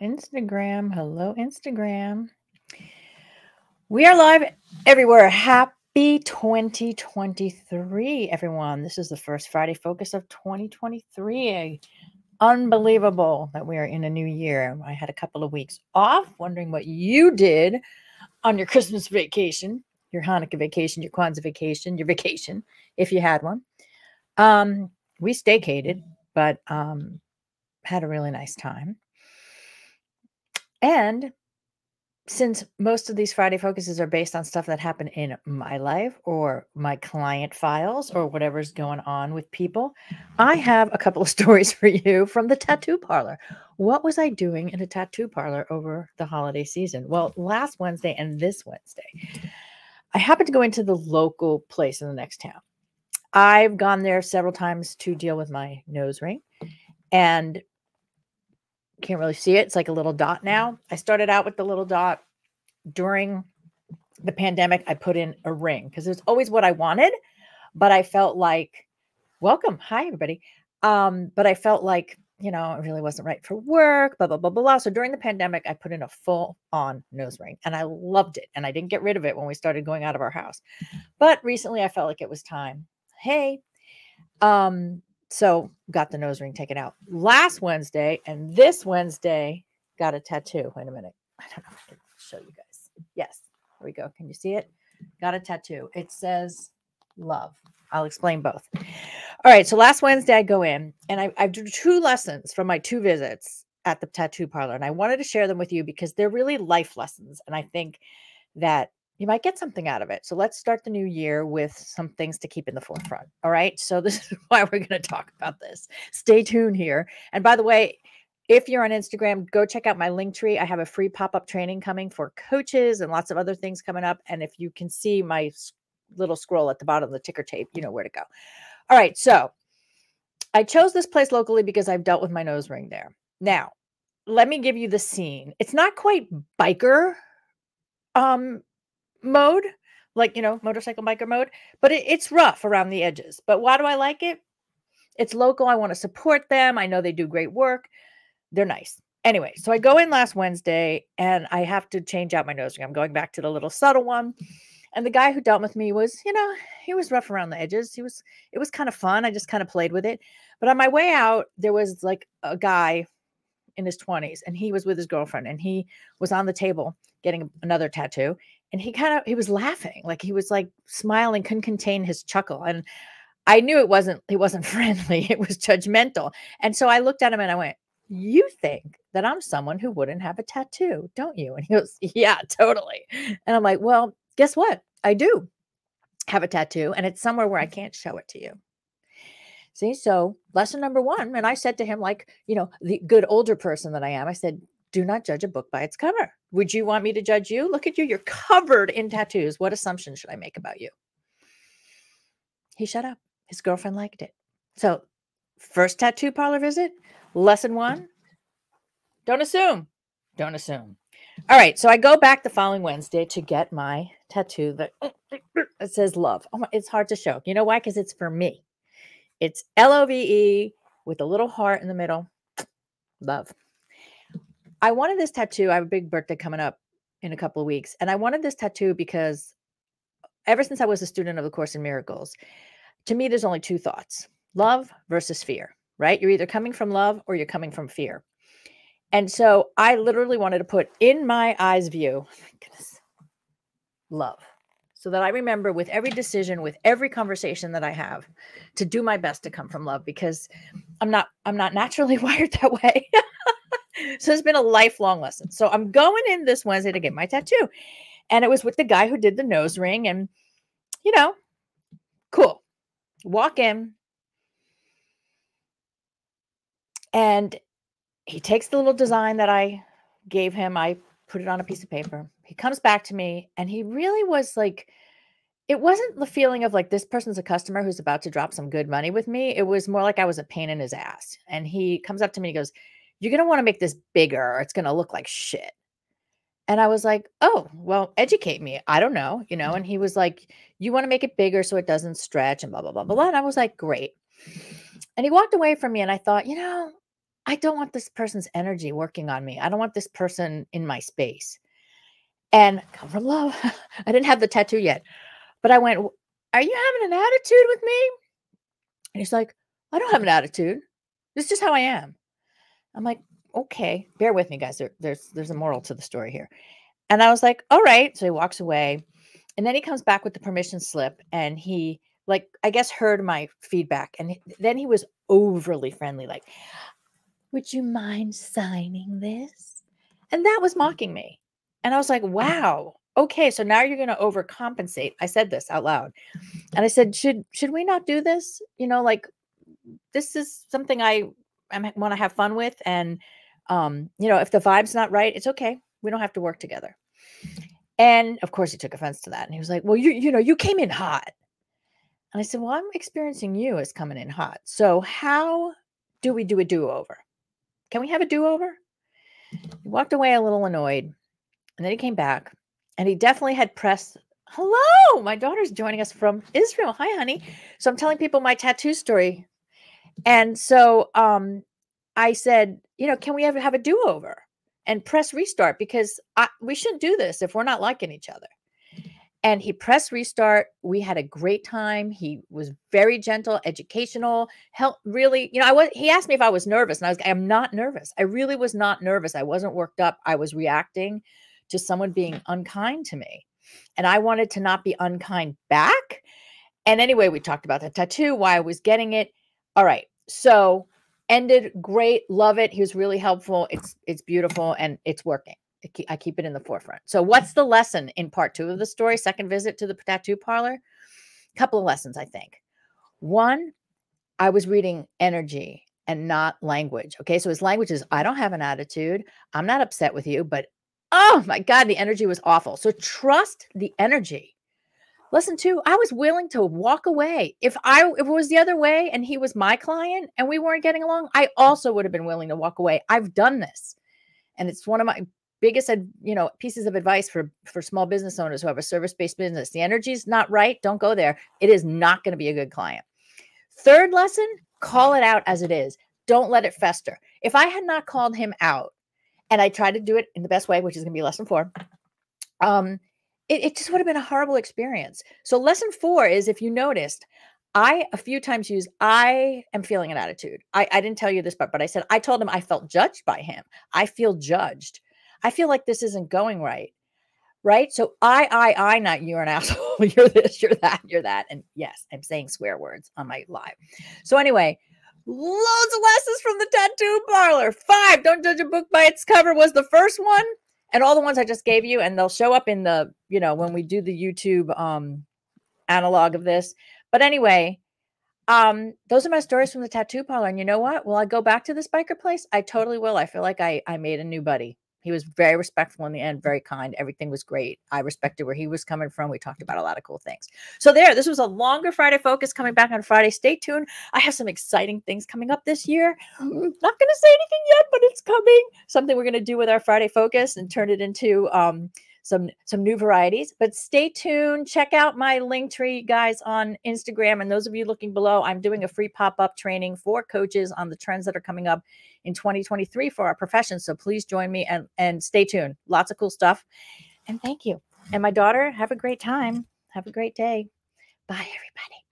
Instagram. Hello, Instagram. We are live everywhere. Happy 2023, everyone. This is the first Friday focus of 2023. Unbelievable that we are in a new year. I had a couple of weeks off, wondering what you did on your Christmas vacation, your Hanukkah vacation, your Kwanzaa vacation, your vacation, if you had one. Um, we staycated, but um, had a really nice time. And since most of these Friday focuses are based on stuff that happened in my life or my client files or whatever's going on with people, I have a couple of stories for you from the tattoo parlor. What was I doing in a tattoo parlor over the holiday season? Well, last Wednesday and this Wednesday, I happened to go into the local place in the next town. I've gone there several times to deal with my nose ring and can't really see it. It's like a little dot now. I started out with the little dot during the pandemic. I put in a ring because it was always what I wanted, but I felt like, welcome. Hi, everybody. Um, but I felt like, you know, it really wasn't right for work, blah, blah, blah, blah. So during the pandemic, I put in a full on nose ring and I loved it. And I didn't get rid of it when we started going out of our house. But recently I felt like it was time. Hey, um, so got the nose ring taken out last Wednesday, and this Wednesday got a tattoo. Wait a minute. I don't know if I can show you guys. Yes, here we go. Can you see it? Got a tattoo. It says love. I'll explain both. All right. So last Wednesday, I go in and I, I do two lessons from my two visits at the tattoo parlor. And I wanted to share them with you because they're really life lessons. And I think that you might get something out of it. So let's start the new year with some things to keep in the forefront. All right. So this is why we're going to talk about this. Stay tuned here. And by the way, if you're on Instagram, go check out my link tree. I have a free pop up training coming for coaches and lots of other things coming up. And if you can see my little scroll at the bottom of the ticker tape, you know where to go. All right. So I chose this place locally because I've dealt with my nose ring there. Now, let me give you the scene. It's not quite biker um mode, like, you know, motorcycle biker mode, but it, it's rough around the edges. But why do I like it? It's local. I want to support them. I know they do great work. They're nice. Anyway, so I go in last Wednesday and I have to change out my nose ring. I'm going back to the little subtle one. And the guy who dealt with me was, you know, he was rough around the edges. He was, it was kind of fun. I just kind of played with it. But on my way out, there was like a guy in his 20s and he was with his girlfriend and he was on the table getting another tattoo and he kind of he was laughing like he was like smiling couldn't contain his chuckle and i knew it wasn't it wasn't friendly it was judgmental and so i looked at him and i went you think that i'm someone who wouldn't have a tattoo don't you? And he goes yeah totally. And i'm like well guess what? I do have a tattoo and it's somewhere where i can't show it to you. See so lesson number one and i said to him like you know the good older person that i am i said do not judge a book by its cover. Would you want me to judge you? Look at you. You're covered in tattoos. What assumption should I make about you? He shut up. His girlfriend liked it. So, first tattoo parlor visit, lesson mm-hmm. one don't assume. Don't assume. All right. So, I go back the following Wednesday to get my tattoo that it says love. Oh my, it's hard to show. You know why? Because it's for me. It's L O V E with a little heart in the middle. Love. I wanted this tattoo. I have a big birthday coming up in a couple of weeks. And I wanted this tattoo because ever since I was a student of the Course in Miracles, to me, there's only two thoughts love versus fear, right? You're either coming from love or you're coming from fear. And so I literally wanted to put in my eyes view, goodness, love. So that I remember with every decision, with every conversation that I have, to do my best to come from love because I'm not I'm not naturally wired that way. So it's been a lifelong lesson. So I'm going in this Wednesday to get my tattoo. And it was with the guy who did the nose ring. And, you know, cool. Walk in. And he takes the little design that I gave him. I put it on a piece of paper. He comes back to me and he really was like, it wasn't the feeling of like this person's a customer who's about to drop some good money with me. It was more like I was a pain in his ass. And he comes up to me and he goes, you're going to want to make this bigger or it's going to look like shit. And I was like, oh, well, educate me. I don't know, you know. Mm-hmm. And he was like, you want to make it bigger so it doesn't stretch and blah, blah, blah, blah, blah. And I was like, great. And he walked away from me and I thought, you know, I don't want this person's energy working on me. I don't want this person in my space. And come from love. I didn't have the tattoo yet, but I went, Are you having an attitude with me? And he's like, I don't have an attitude. This is just how I am. I'm like, okay, bear with me, guys. There, there's there's a moral to the story here. And I was like, all right. So he walks away. And then he comes back with the permission slip and he like I guess heard my feedback. And then he was overly friendly, like, would you mind signing this? And that was mm. mocking me. And I was like, mm. wow, okay, so now you're going to overcompensate. I said this out loud. And I said, should should we not do this? You know, like this is something I I want to have fun with and um, you know, if the vibe's not right, it's okay. We don't have to work together. And of course he took offense to that. And he was like, Well, you you know, you came in hot. And I said, Well, I'm experiencing you as coming in hot. So how do we do a do-over? Can we have a do-over? He walked away a little annoyed. And then he came back and he definitely had pressed hello my daughter's joining us from israel hi honey so i'm telling people my tattoo story and so um i said you know can we ever have a do-over and press restart? Because I, we shouldn't do this if we're not liking each other. And he pressed restart. We had a great time. He was very gentle educational help really you know i was he asked me if i was nervous and i was i'm not nervous. I really was not nervous. I wasn't worked up. I was reacting to someone being unkind to me and i wanted to not be unkind back. And anyway we talked about the tattoo why i was getting it all right so ended great love it he was really helpful it's it's beautiful and it's working I keep it in the forefront. So, what's the lesson in part two of the story? Second visit to the tattoo parlor. Couple of lessons, I think. One, I was reading energy and not language. Okay. So, his language is I don't have an attitude. I'm not upset with you, but oh my God, the energy was awful. So, trust the energy. Listen to, I was willing to walk away. If I if it was the other way and he was my client and we weren't getting along, I also would have been willing to walk away. I've done this. And it's one of my biggest you know pieces of advice for for small business owners who have a service-based business the energy is not right don't go there it is not going to be a good client third lesson call it out as it is don't let it fester if i had not called him out and i tried to do it in the best way which is going to be lesson four um it, it just would have been a horrible experience so lesson four is if you noticed I a few times use I am feeling an attitude. I, I didn't tell you this part, but I said I told him I felt judged by him. I feel judged. I feel like this isn't going right. Right. So I, I, I, not you're an asshole. you're this, you're that, you're that. And yes, I'm saying swear words on my live. So anyway, loads of lessons from the tattoo parlor. Five, don't judge a book by its cover was the first one. And all the ones I just gave you, and they'll show up in the, you know, when we do the YouTube um analog of this. But anyway, um, those are my stories from the tattoo parlor. And you know what? Will I go back to this biker place? I totally will. I feel like I I made a new buddy. He was very respectful in the end, very kind. Everything was great. I respected where he was coming from. We talked about a lot of cool things. So, there, this was a longer Friday focus coming back on Friday. Stay tuned. I have some exciting things coming up this year. Not going to say anything yet, but it's coming. Something we're going to do with our Friday focus and turn it into um, some some new varieties. But stay tuned. Check out my link tree, guys, on Instagram. And those of you looking below, I'm doing a free pop up training for coaches on the trends that are coming up in 2023 for our profession. So please join me and and stay tuned. Lots of cool stuff. And thank you. And my daughter, have a great time. Have a great day. Bye, everybody.